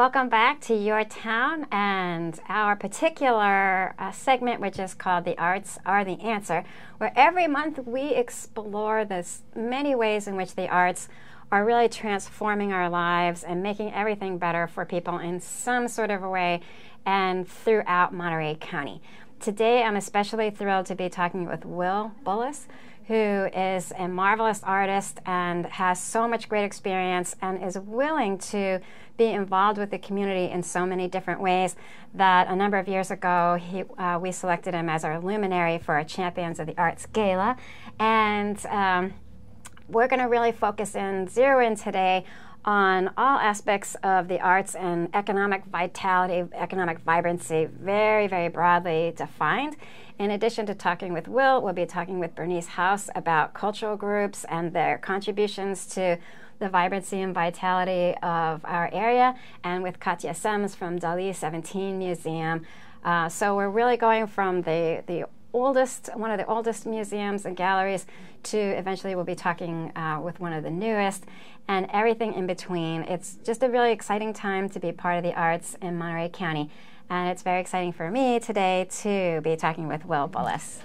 Welcome back to Your Town and our particular uh, segment, which is called The Arts Are the Answer, where every month we explore the many ways in which the arts are really transforming our lives and making everything better for people in some sort of a way and throughout Monterey County. Today, I'm especially thrilled to be talking with Will Bullas, who is a marvelous artist and has so much great experience and is willing to be involved with the community in so many different ways that a number of years ago he, uh, we selected him as our luminary for our Champions of the Arts Gala. And um, we're going to really focus in, zero in today on all aspects of the arts and economic vitality, economic vibrancy, very, very broadly defined. In addition to talking with Will, we'll be talking with Bernice House about cultural groups and their contributions to the vibrancy and vitality of our area, and with Katya Sems from Dali 17 Museum. Uh, so we're really going from the, the oldest, one of the oldest museums and galleries to eventually we'll be talking uh, with one of the newest and everything in between. It's just a really exciting time to be part of the arts in Monterey County. And it's very exciting for me today to be talking with Will Bullas.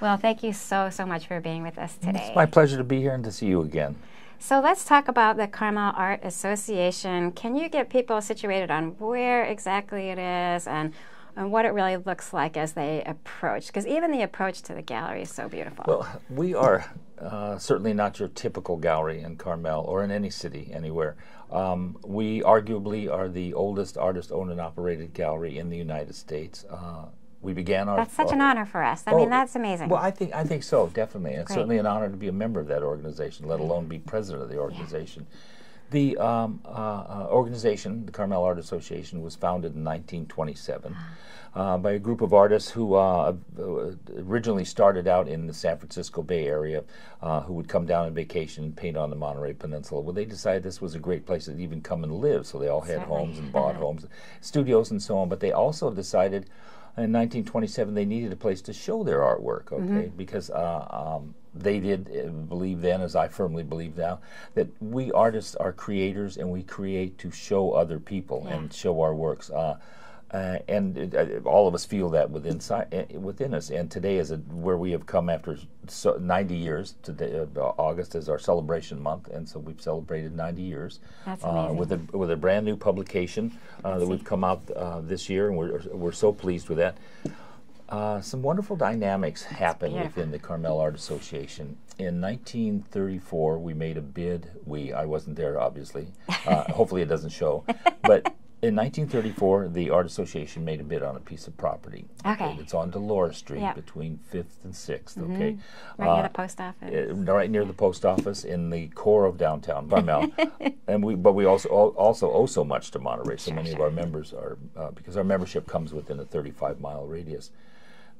Well, thank you so, so much for being with us today. It's my pleasure to be here and to see you again. So let's talk about the Carmel Art Association. Can you get people situated on where exactly it is and and what it really looks like as they approach. Because even the approach to the gallery is so beautiful. Well, we are uh, certainly not your typical gallery in Carmel or in any city anywhere. Um, we arguably are the oldest artist owned and operated gallery in the United States. Uh, we began our. That's such an honor for us. I oh, mean, that's amazing. Well, I think I think so, definitely. It's certainly an honor to be a member of that organization, let alone be president of the organization. Yeah. The um, uh, uh, organization, the Carmel Art Association, was founded in 1927 ah. uh, by a group of artists who uh, uh, originally started out in the San Francisco Bay Area, uh, who would come down on vacation and paint on the Monterey Peninsula. Well, they decided this was a great place to even come and live, so they all had homes and bought homes, studios, and so on. But they also decided in 1927 they needed a place to show their artwork okay mm-hmm. because uh, um, they did uh, believe then as i firmly believe now that we artists are creators and we create to show other people yeah. and show our works uh, uh, and it, uh, all of us feel that within uh, within us. And today is a, where we have come after so 90 years. Today, uh, August is our celebration month, and so we've celebrated 90 years uh, with a with a brand new publication uh, that we've come out this year, and we're we're so pleased with that. some wonderful dynamics happened within the Carmel Art Association. In 1934, we made a bid. We I wasn't there, obviously. hopefully, it doesn't show, but in 1934, the Art Association made a bid on a piece of property. Okay. It's on Dolores Street yep. between 5th and 6th, mm-hmm. okay? Right uh, near the post office. Uh, right near the post office in the core of downtown Carmel. and we, but we also also owe so much to Monterey. So sure, many sure. of our members are, uh, because our membership comes within a 35 mile radius.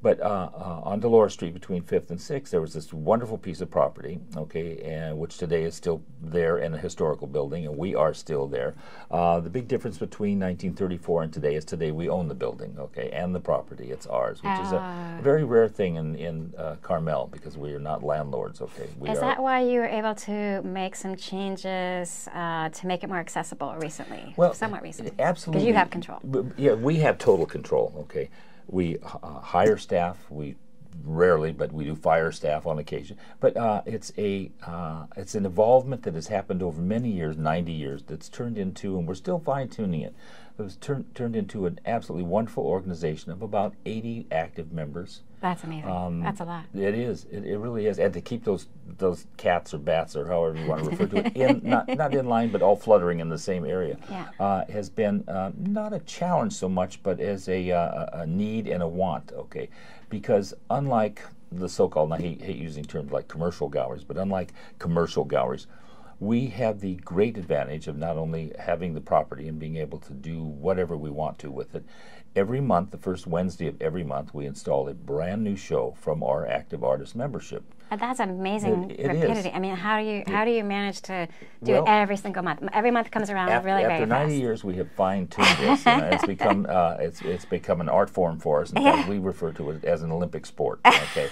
But uh, uh, on Dolores Street between 5th and 6th, there was this wonderful piece of property, okay, and which today is still there in a historical building, and we are still there. Uh, the big difference between 1934 and today is today we own the building, okay, and the property. It's ours, which is a ah. very rare thing in, in uh, Carmel because we are not landlords, okay. We is that why you were able to make some changes uh, to make it more accessible recently? Well, somewhat recently. Absolutely. Because you have control. Yeah, we have total control, okay. We uh, hire staff. We rarely, but we do fire staff on occasion. But uh, it's a uh, it's an involvement that has happened over many years, 90 years, that's turned into, and we're still fine tuning it. It was tur- turned into an absolutely wonderful organization of about 80 active members. That's amazing. Um, That's a lot. It is. It, it, really is. And to keep those those cats or bats or however you want to refer to it in not not in line, but all fluttering in the same area, yeah. uh, has been uh, not a challenge so much, but as a, uh, a need and a want. Okay, because unlike the so-called, and I hate, hate using terms like commercial galleries, but unlike commercial galleries, we have the great advantage of not only having the property and being able to do whatever we want to with it. Every month, the first Wednesday of every month, we install a brand new show from our active artist membership. Uh, that's amazing it, it rapidity. Is. I mean, how do you how do you manage to do well, it every single month? Every month comes around after, really after very fast. After 90 years, we have fine tuned this. It's become uh, it's it's become an art form for us. In fact, we refer to it as an Olympic sport. Okay.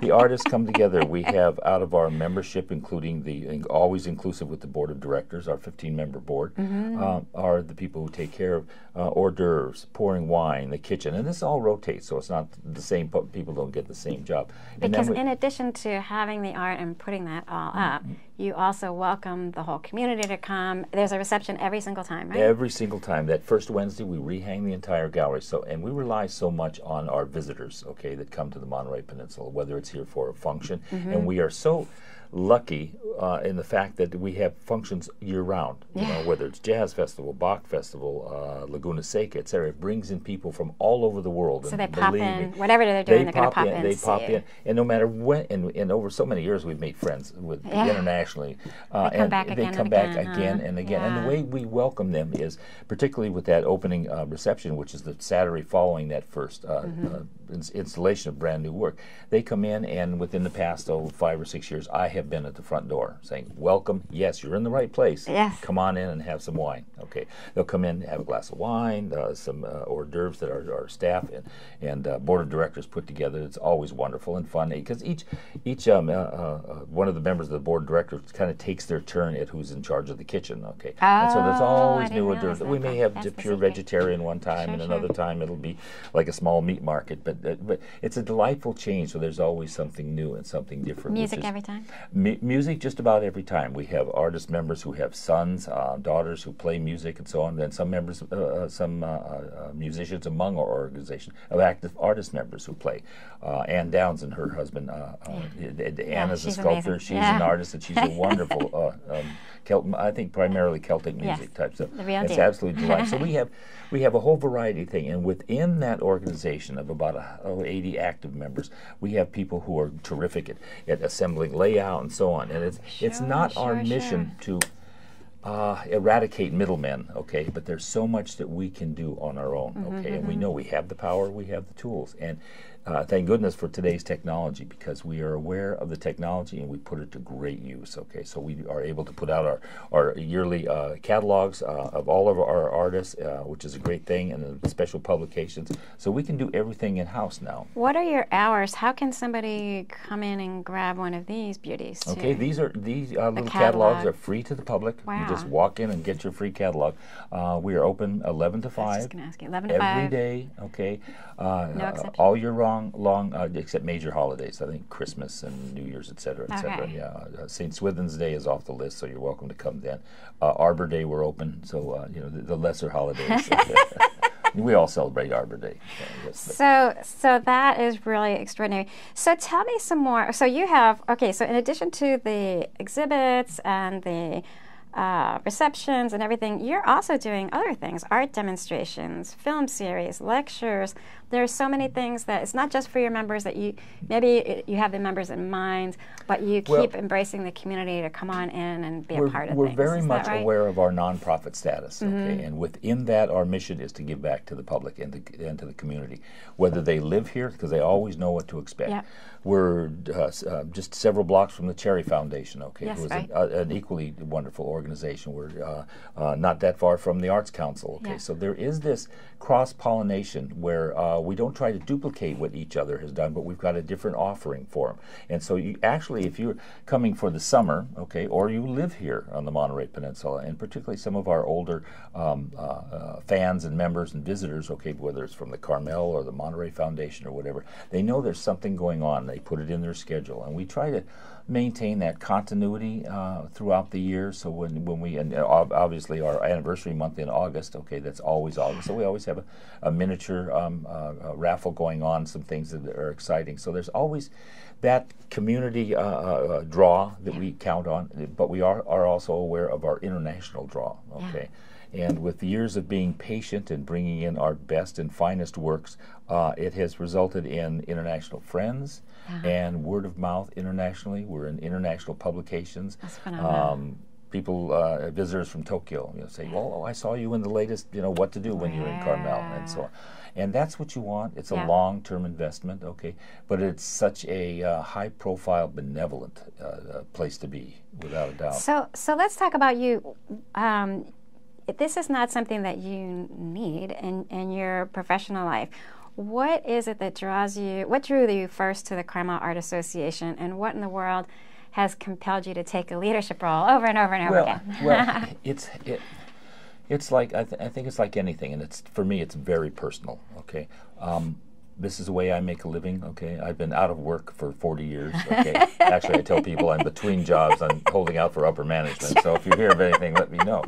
The artists come together. We have out of our membership, including the always inclusive with the board of directors, our 15-member board, mm-hmm. uh, are the people who take care of uh, hors d'oeuvres, pouring wine, the kitchen, and this all rotates, so it's not the same. People don't get the same job. Because in addition to having the art and putting that all up, mm-hmm. You also welcome the whole community to come. There's a reception every single time, right? Every single time. That first Wednesday, we rehang the entire gallery. So, and we rely so much on our visitors, okay, that come to the Monterey Peninsula, whether it's here for a function, mm-hmm. and we are so lucky uh, in the fact that we have functions year round. You know, whether it's jazz festival, Bach festival, uh, Laguna Seca, etc. It brings in people from all over the world. So they pop in, me, whatever they're doing, they are going to pop in. They pop in, and no matter when, and, and, over so many years, we've made friends with yeah. internationally. Uh, they come back again. They come back again, again and again. Yeah. And the way we welcome them is, particularly with that opening uh, reception, which is the Saturday following that first uh, mm-hmm. Uh, ins- installation of brand new work. They come in, and within the past oh, five or six years, I have been at the front door saying, "Welcome. Yes, you're in the right place. Yes. Come on in and have some wine." Okay. They'll come in, have a glass of wine, uh, some uh, hors d'oeuvres that our, our staff and and uh, board of directors put together. It's always wonderful and fun because each each um, uh, uh, one of the members of the board of directors kind of takes their turn at who's in charge of the kitchen. Okay. Oh, and so there's Oh, always new hors d'oeuvres. We may have That's pure vegetarian one time, Sure, and sure. another time it'll be like a small meat market. But uh, but it's a delightful change. So there's always something new and something different. Music every time. Mu- music just about every time. We have artist members who have sons, uh, daughters who play music, and so on. Then some members, uh, uh, some uh, uh, musicians among our organization, of active artist members who play. Uh, Ann Downs and her husband, uh, uh, d- Ann is a sculptor. amazing. She's Yeah. an artist, and she's a wonderful. Uh, um, Celt- I think primarily Celtic Yes, music type stuff. the real it's absolutely delightful. so we have we have a whole variety of thing, and within that organization of about uh, oh, 80 active members, we have people who are terrific at, at assembling layout and so on. And it's it's Sure, not our sure, mission to uh, eradicate middlemen, okay? But there's so much that we can do on our own, Mm-hmm, okay? And we know we have the power, we have the tools, and uh, thank goodness for today's technology because we are aware of the technology and we put it to great use. Okay, so we are able to put out our our yearly uh, catalogs uh, of all of our artists, uh, which is a great thing, and special publications. So we can do everything in house now. What are your hours? How can somebody come in and grab one of these beauties? too? Okay, these are these uh, little catalogs catalog. are free to the public. You just walk in and get your free catalog. Uh, we are open 11 to I was 5 just going to ask you. 11 to every 5. day. Okay, uh, No uh, all year long, long uh, except major holidays. I think Christmas and New Year's, et cetera, et cetera. Okay. Yeah, uh, St. Swithin's Day is off the list, so you're welcome to come then. Uh, Arbor Day we're open, so uh, you know the, the lesser holidays. we all celebrate Arbor Day. so, yes, So, so that is really extraordinary. So, tell me some more. So, you have okay. So, in addition to the exhibits and the uh, receptions and everything, you're also doing other things: art demonstrations, film series, lectures. There's so many things that it's not just for your members that you maybe you have the members in mind, but you Well- keep embracing the community to come on in and be a part of we're things. very Is much right? Mm-hmm. aware of our nonprofit status, okay, and within that, our mission is to give back to the public and to, and to the community, whether they live here, because they always know what to expect. Yep. We're uh, uh, just several blocks from the Cherry Foundation, okay, Yes, who is right. an, uh, an equally wonderful organization. We're uh, uh, not that far from the Arts Council, okay, Yeah. so there is this cross pollination where uh, we don't try to duplicate what each other has done, but we've got a different offering for them. And so, you actually, if you're coming for the summer, okay, or you live here on the Monterey Peninsula, and particularly some of our older um, uh, uh, fans and members and visitors, okay, whether it's from the Carmel or the Monterey Foundation or whatever, they know there's something going on. They put it in their schedule, and we try to maintain that continuity uh, throughout the year. So when, when we and uh, obviously our anniversary month in August, okay, that's always August. So we always have a, a miniature um, uh, uh, raffle going on, some things that are exciting. So there's always that community uh, uh, uh, draw that we count on, but we are, are also aware of our international draw. Okay. And with years of being patient and bringing in our best and finest works, uh, it has resulted in international friends Uh-huh. and word of mouth internationally. We're in international publications. That's phenomenal. Um, people, uh, visitors from Tokyo, you know, say, "Well, oh, I saw you in the latest, you know, what to do when you're in Carmel," and so on. And that's what you want. It's a Yeah. long-term investment, okay, but it's such a uh, high-profile, benevolent uh, uh, place to be, without a doubt. So, so let's talk about you. Um, this is not something that you need in, in your professional life. What is it that draws you? What drew you first to the Carmel Art Association, and what in the world has compelled you to take a leadership role over and over and over well, again? well, it's it, it's like I, th- I, think it's like anything, and it's for me, it's very personal. Okay, um, this is the way I make a living. Okay, I've been out of work for 40 years. Okay, actually, I tell people I'm between jobs. I'm holding out for upper management. So if you hear of anything, let me know.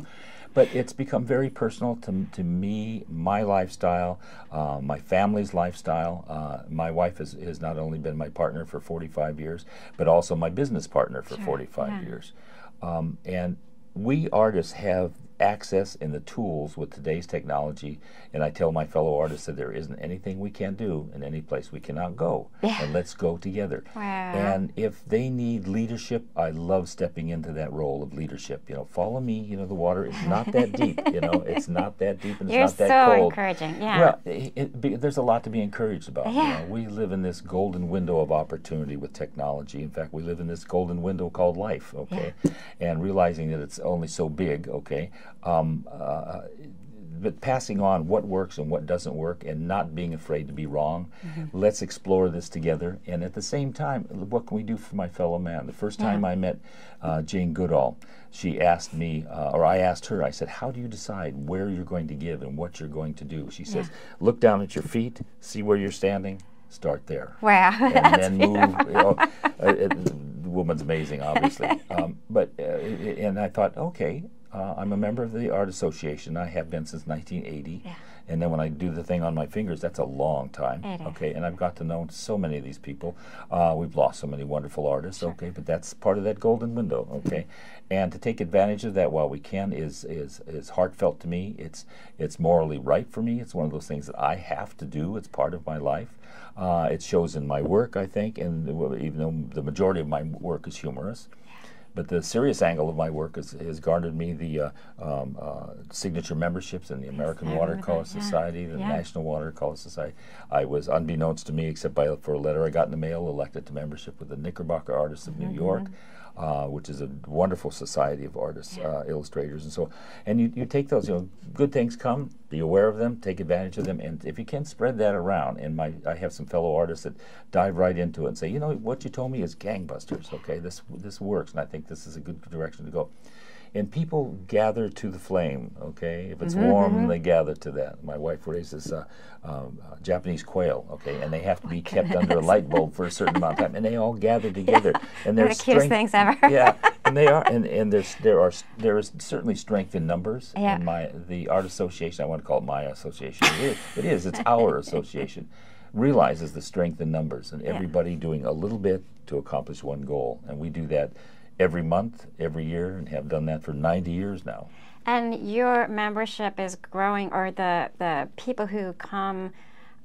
But it's become very personal to, to me, my lifestyle, uh, my family's lifestyle. Uh, my wife has, has not only been my partner for 45 years, but also my business partner for Sure, 45 yeah. years. Um, and we artists have access and the tools with today's technology. And I tell my fellow artists that there isn't anything we can't do and any place we cannot go. Yeah. And let's go together. Wow. And if they need leadership, I love stepping into that role of leadership. You know, follow me. You know, the water is not that deep. You know, it's not that deep and it's You're not that so cold. encouraging. Yeah. Well, it, it, be, there's a lot to be encouraged about. you Yeah. know. we live in this golden window of opportunity with technology. In fact, we live in this golden window called life. Okay, and realizing that it's only so big. Okay, um, uh, but passing on what works and what doesn't work, and not being afraid to be wrong. Mm-hmm. Let's explore this together. And at the same time, what can we do for my fellow man? The first time I met uh, Jane Goodall, she asked me, uh, or I asked her, I said, How do you decide where you're going to give and what you're going to do? She says, Look down at your feet, see where you're standing, start there. wow. And That's then move. You know, uh, the woman's amazing, obviously. Um, but, uh, and I thought, okay, uh, I'm a member of the Art Association. I have been since 1980. Yeah. And then when I do the thing on my fingers, that's a long time. It is. Okay, and I've got to know so many of these people. Uh, we've lost so many wonderful artists. Okay, but that's part of that golden window. Okay, and to take advantage of that while we can is is is heartfelt to me. It's it's morally right for me. It's one of those things that I have to do. It's part of my life. Uh, it shows in my work, I think, and even though the majority of my work is humorous. But the serious angle of my work has, has garnered me the uh, um, uh, signature memberships in the American Watercolor that, yeah. Society, the Yeah. National Watercolor Society. I was, unbeknownst to me, except by for a letter I got in the mail, elected to membership with the Knickerbocker Artists of New Mm-hmm. York, uh, which is a wonderful society of artists, uh, illustrators, and so. And you, you take those, you know, good things come. Be aware of them, take advantage of them, and if you can, spread that around. And my, I have some fellow artists that dive right into it and say, you know, what you told me is gangbusters. Okay, this this works, and I think this is a good direction to go. And people gather to the flame. Okay, if it's warm, they gather to that. My wife raises uh, um, uh, Japanese quail. Okay, and they have to be kept under a light bulb for a certain amount of time, and they all gather together. And They're the cutest things ever. yeah, and they are, and, and there's there are there is certainly strength in numbers. Yeah. My the art association, I want to call it my association. It is, it is it's our association. Realizes the strength in numbers and everybody doing a little bit to accomplish one goal, and we do that every month, every year, and have done that for 90 years now. And your membership is growing, or the, the people who come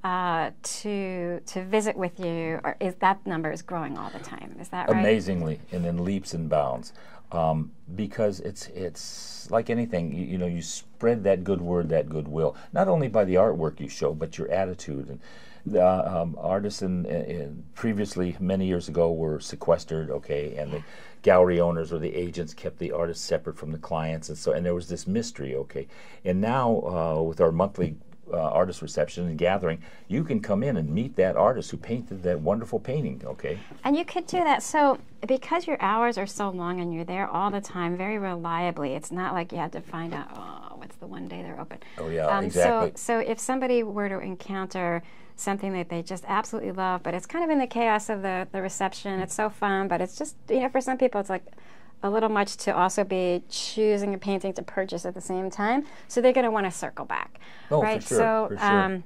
uh, to to visit with you, or is that number is growing all the time? Is that right? amazingly and in leaps and bounds um, because it's it's like anything you, you know you spread that good word that goodwill not only by the artwork you show but your attitude and the uh, um, artists in, in previously many years ago were sequestered okay and the gallery owners or the agents kept the artists separate from the clients and so and there was this mystery okay and now uh, with our monthly uh, artist reception and gathering, you can come in and meet that artist who painted that wonderful painting. Okay, And you could do that. So, because your hours are so long and you're there all the time, very reliably, it's not like you have to find out, oh, what's the one day they're open. Oh, yeah, um, exactly. So, so if somebody were to encounter something that they just absolutely love, but it's kind of in the chaos of the, the reception, it's so fun, but it's just, you know, for some people, it's like, a little much to also be choosing a painting to purchase at the same time. So they're going to want to circle back, Oh, right? sure, so, for sure. Um,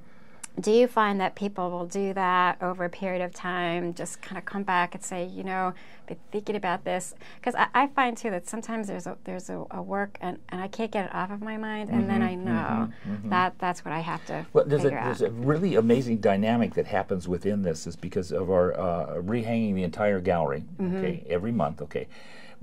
do you find that people will do that over a period of time, just kind of come back and say, you know, been thinking about this? Because I, I find too that sometimes there's a, there's a, a work and, and I can't get it off of my mind, and then I know that that's what I have to Mm-hmm, Well, there's a, there's a really amazing dynamic that happens within this is because of our uh, rehanging the entire gallery, Mm-hmm. okay, every month, okay.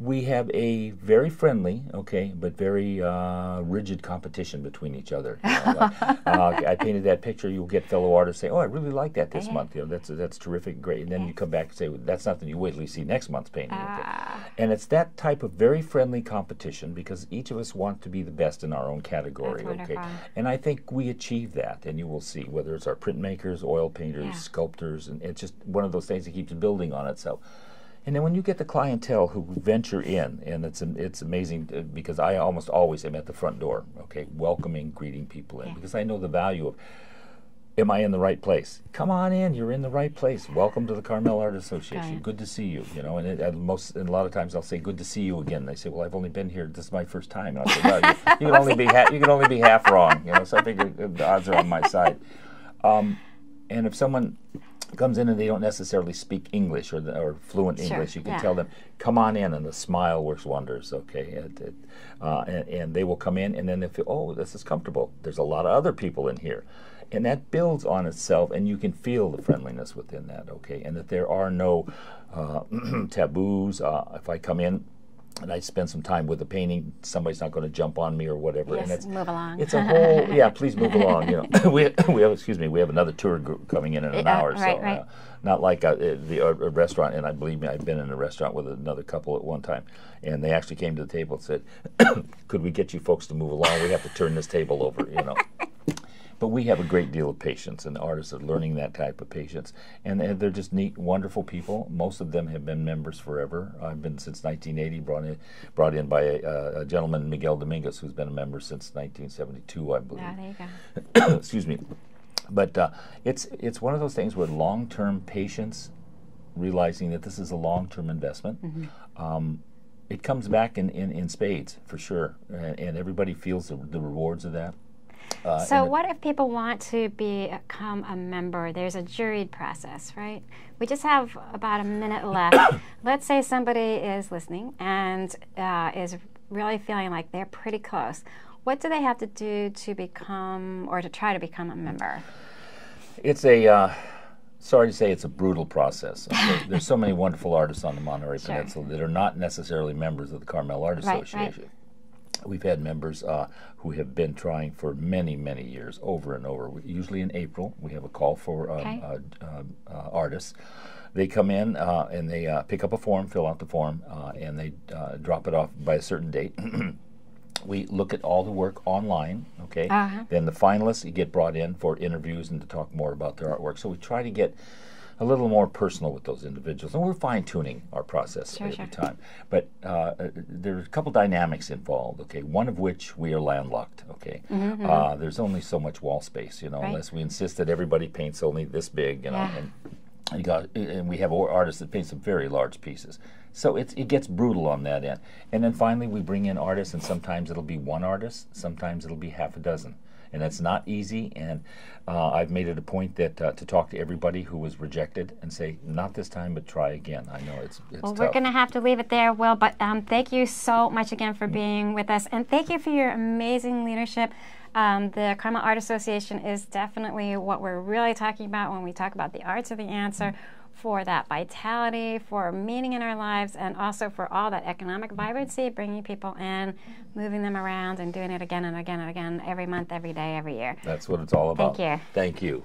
We have a very friendly, okay, but very uh, rigid competition between each other. You know, like, uh, I painted that picture. You'll get fellow artists say, "Oh, I really like that this month. You know, that's that's terrific, great." And then you come back and say, well, "That's nothing. You wait till you see next month's painting." Okay? Ah. And it's that type of very friendly competition because each of us want to be the best in our own category. Okay, and I think we achieve that, and you will see whether it's our printmakers, oil painters, Yeah. sculptors, and it's just one of those things that keeps building on itself. And then when you get the clientele who venture in, and it's it's amazing uh, because I almost always am at the front door, okay, welcoming, greeting people in, Yeah. because I know the value of. Am I in the right place? Come on in. You're in the right place. Welcome to the Carmel Art Association. Good to see you. You know, and, it, most and a lot of times I'll say, "Good to see you again." They say, "Well, I've only been here. This is my first time." And I say, "Well, you, you can only be ha- you can only be half wrong." You know, so I think the odds are on my side. Um, and if someone comes in and they don't necessarily speak English or, the, or fluent Sure, English, you can yeah. tell them, "Come on in," and the smile works wonders. Okay, It- it, uh, and, and they will come in, and then they feel, "Oh, this is comfortable." There's a lot of other people in here, and that builds on itself, and you can feel the friendliness within that. Okay, and that there are no uh, taboos. Uh, if I come in. And I spend some time with the painting. Somebody's not going to jump on me or whatever. and Yes, it's, move along. it's a whole yeah. Please move along. You know, we we have excuse me. We have another tour group coming in in an Yeah, hour. right, so right. Uh, not like uh, uh, the uh, restaurant. And I believe me, I've been in a restaurant with another couple at one time, and they actually came to the table and said, "Could we get you folks to move along? We have to turn this table over." You know. But we have a great deal of patience, and artists are learning that type of patience. And, they're just neat, wonderful people. Most of them have been members forever. I've been since 1980, brought in, brought in by a, a gentleman, Miguel Dominguez, who's been a member since 1972, I believe Ah, there you go. excuse me. But uh, it's it's one of those things where long-term patience, realizing that this is a long-term investment, Mm-hmm. um, it comes back in, in, in spades for sure, and, and everybody feels the, the rewards of that. Uh, So, what if people want to become a member? There's a juried process, right? We just have about a minute left. Let's say somebody is listening and uh, is really feeling like they're pretty close. What do they have to do to become or to try to become a member? It's a, uh, sorry to say, it's a brutal process. Okay? There's so many wonderful artists on the Monterey Sure. Peninsula that are not necessarily members of the Carmel Art Right, right. We've had members uh, who have been trying for many, many years, over and over. We- Usually in April, we have a call for um, Okay. uh, uh, uh, artists. They come in uh, and they uh, pick up a form, fill out the form, uh, and they uh, drop it off by a certain date. we look at all the work online, okay? Uh-huh. Then the finalists get brought in for interviews and to talk more about their artwork. So we try to get a little more personal with those individuals, and we're fine tuning our process Sure, every sure. time. But uh, there's a couple dynamics involved. Okay, one of which we are landlocked. Okay, uh, there's only so much wall space, you know, Mm-hmm, Right. unless we insist that everybody paints only this big, you know, Yeah. and you got, and we have artists that paint some very large pieces. So it's, it gets brutal on that end. And then finally, we bring in artists, and sometimes it'll be one artist, sometimes it'll be half a dozen. And that's not easy. And uh, I've made it a point that uh, to talk to everybody who was rejected and say, not this time, but try again. I know it's, it's Well, tough. we're going to have to leave it there, Will, but um, thank you so much again for being with us. And thank you for your amazing leadership. Um, the Carmel Art Association is definitely what we're really talking about when we talk about the arts of the answer for that vitality, for meaning in our lives, and also for all that economic vibrancy, bringing people in, moving them around, and doing it again and again and again every month, every day, every year. That's what it's all about. Thank you. Thank you.